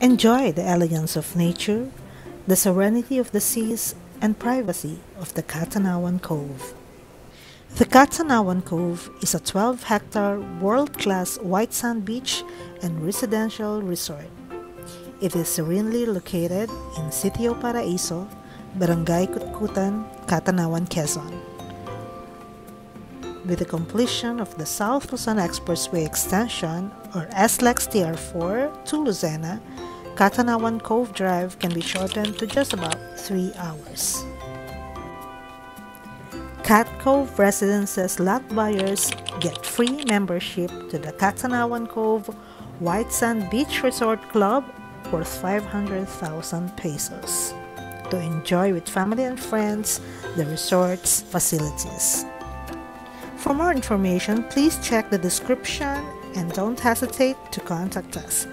Enjoy the elegance of nature, the serenity of the seas, and privacy of the Catanauan Cove. The Catanauan Cove is a 12 hectare world class white sand beach and residential resort. It is serenely located in Sitio Paraiso, Barangay Cutcutan, Catanauan, Quezon. With the completion of the South Luzon Expressway Extension or SLEX TR4 to Lucena, Catanauan Cove Drive can be shortened to just about 3 hours. Cat Cove Residences lot buyers get free membership to the Catanauan Cove White Sand Beach Resort Club worth 500,000 pesos to enjoy with family and friends the resort's facilities. For more information, please check the description and don't hesitate to contact us.